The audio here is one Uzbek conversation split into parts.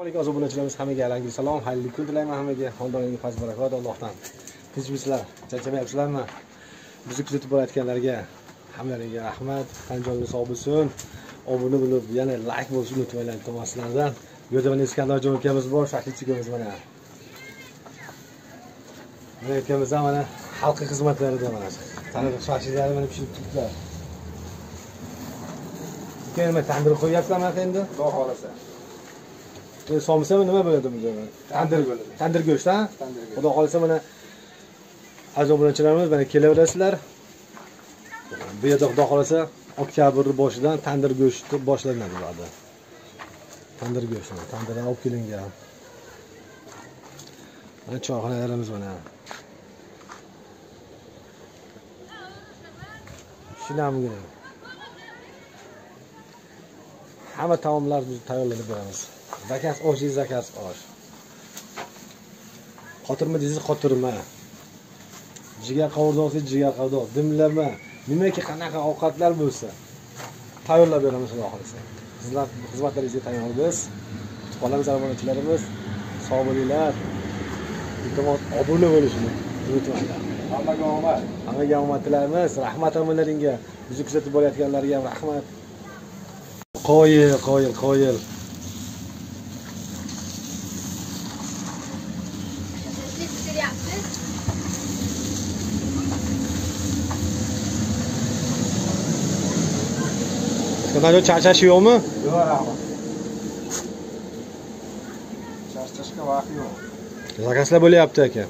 alaykum obunachilarimiz hammaga alangi salom xayrli kun tilayman hammaga. Xonadoningga fazl barakot allohdan. Tinchmisizlar charchamayapsizlarmi bizni kuzatib borayotganlarga hammalaringga rahmat tan sog' bo'lsin. Obuna bo'lib yana layk bo'lishni unutmanglar iltimos sizlardan bu yerda mana iskandarjon ukamiz bor shahidchi ukamiz mana. Mana ukamiz ham mana xalqqa xizmatlarida mana. Taniqli shahidlari mana pishirib turibdilar. Uka nima tandir qo'yyapsizlar mana endi? Xudo xohlasa. Somsa nima bo'ladi bunga tandir bo'ladi. tandir go'sht ha? Tandir go'sht. xudo xohlasa mana aziz obunachilarimiz mana kelaverasizlar. Bu yerda xudo xohlasa oktyabrni boshidan tandir go'shti boshlanadi bu yerda. Tandir go'shti tandirdan olib kelingan. Mana choyxonalarimiz mana. Shulargina hamma taomlar biz tayyorlab beramiz zakaz osh zakaz osh. Qotirma desangiz qotirma. Jigar qovurdoq desangiz jigar qovurdoq dimlama. Nimaki qanaqa ovqatlar bo'lsa. Tayyorlab beramiz xudo xohlasa sizlar xizmatlaringizga tayyormiz. Kutib qolamiz obunachilarimiz sog' bo'linglar. Iltimos obuna bo'lishni unutmanglar. Hammaga omad. Hammaga omad tilaymiz rahmat hammalaringga bizni kuzatib borayotganlarga ham rahmat. Qoyil qoyil qoyil Kanalda charchash yo'qmi? yo'q rahmat charchashga vaqt yo'q Zakazlar bo'lyapti aka.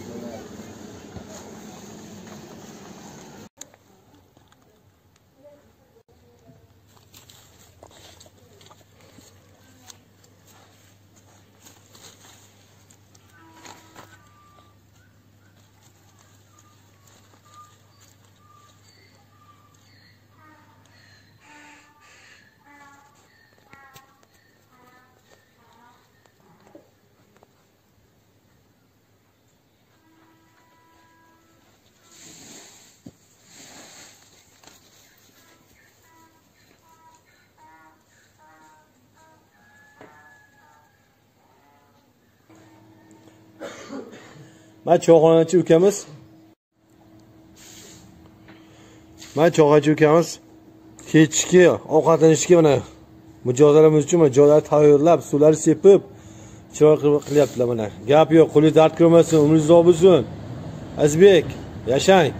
Mana cho'g'onachi ukamiz. Mana cho'g'achi ukamiz kechki ovqatlanishga mana mijozlarimiz uchun mana joylar tayyorlab, suvlar sepib, chiroy qilib- qilyaptilar mana. Gap yo'q, qo'li dard ko'rmasin, umringiz uzoq bo'lsin. Azbek, yashang.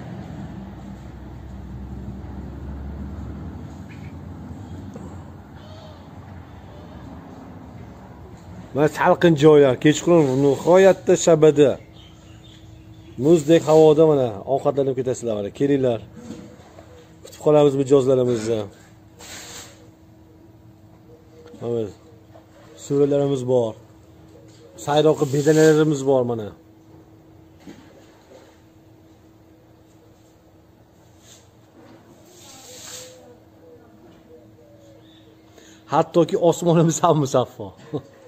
Mana salqin joylar, kechqurun nihoyatda shabada. Muzdek havoda mana ovqatlanib ketasizlar mana. Kelinglar. Kutib qolamiz mijozlarimizni. Mana suralarimiz bor. Sayroqi bedanalarimiz bor mana. Hattoki osmonimiz ham musaffo.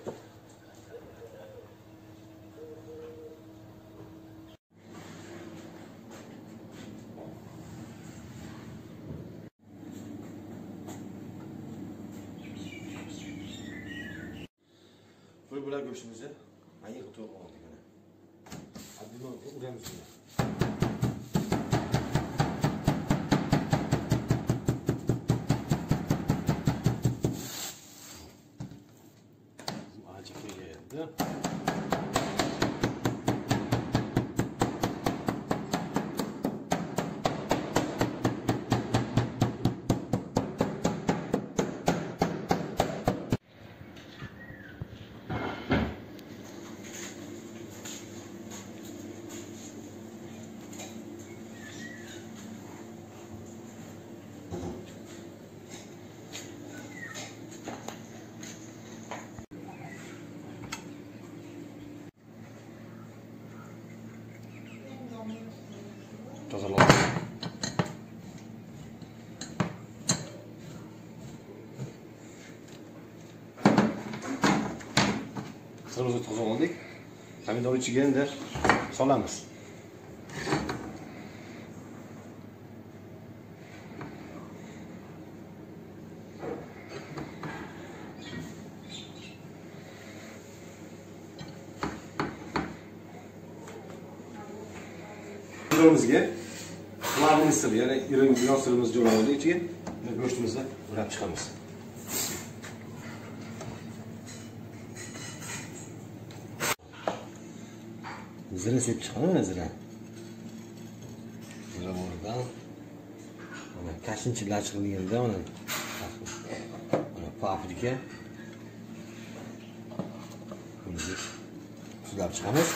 Bulgur bulgur göğsümüzü. Ayık toğum oldu yine. Abdülme oldu, uğram üstüne. Bizim ağacı köyü. qizimizni to'zib oldik. Pomidor ichiga endi solamiz. Jo'ramizga lavni sir ya'ni irin ilon sirimiz jo'ramizning ichiga go'shtimizni ulab chiqamiz. Zira sepib chiqaman zira zira o'rnidan mana kashinchilar chiqilganda mana mana paprika suzlab chiqamiz